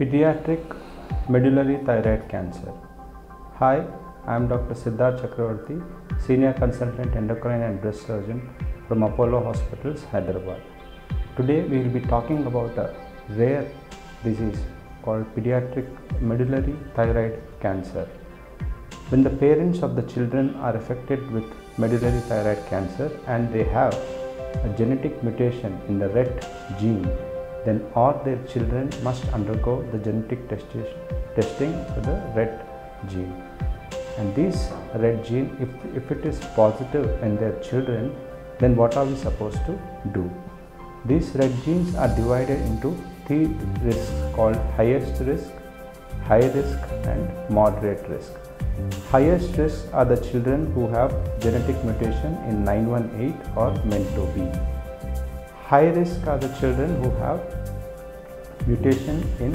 Pediatric medullary thyroid cancer. Hi, I am Dr. Siddharth Chakravarthy, Senior Consultant Endocrine and Breast Surgeon from Apollo Hospitals, Hyderabad. Today we will be talking about a rare disease called pediatric medullary thyroid cancer. When the parents of the children are affected with medullary thyroid cancer and they have a genetic mutation in the RET gene, then all their children must undergo the genetic testing for the RET gene. And this RET gene, if, if it is positive in their children, then what are we supposed to do? These RET genes are divided into three risks called highest risk, high risk and moderate risk. Highest risk are the children who have genetic mutation in 918 or MEN2B. High risk are the children who have mutation in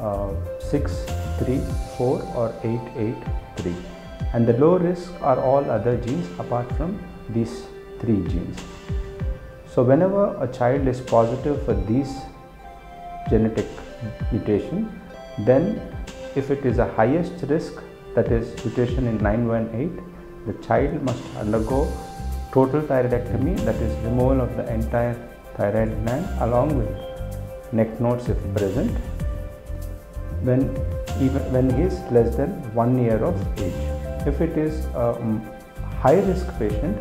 uh, 634 or 883 and the low risk are all other genes apart from these three genes. So whenever a child is positive for these genetic mutation then if it is a highest risk that is mutation in 918 the child must undergo total thyroidectomy that is removal of the entire thyroid gland along with neck nodes if present when even when he is less than one year of age. If it is a mm, high risk patient,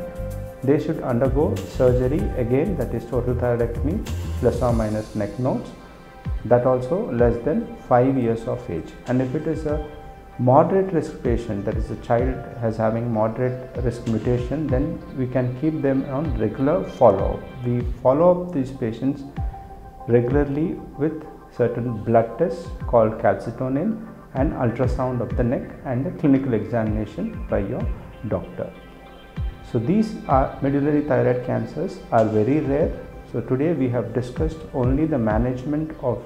they should undergo surgery again that is total thyroidectomy plus or minus neck nodes that also less than 5 years of age and if it is a moderate risk patient that is a child has having moderate risk mutation then we can keep them on regular follow up we follow up these patients regularly with certain blood tests called calcitonin and ultrasound of the neck and a clinical examination by your doctor. So these are medullary thyroid cancers are very rare. So today we have discussed only the management of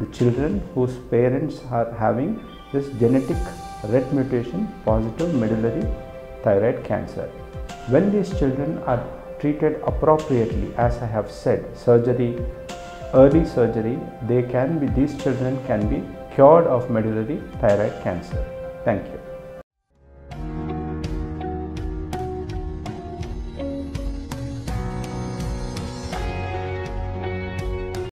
the children whose parents are having this genetic RET mutation positive medullary thyroid cancer. When these children are treated appropriately as I have said surgery early surgery, they can be, these children can be cured of medullary thyroid cancer. Thank you.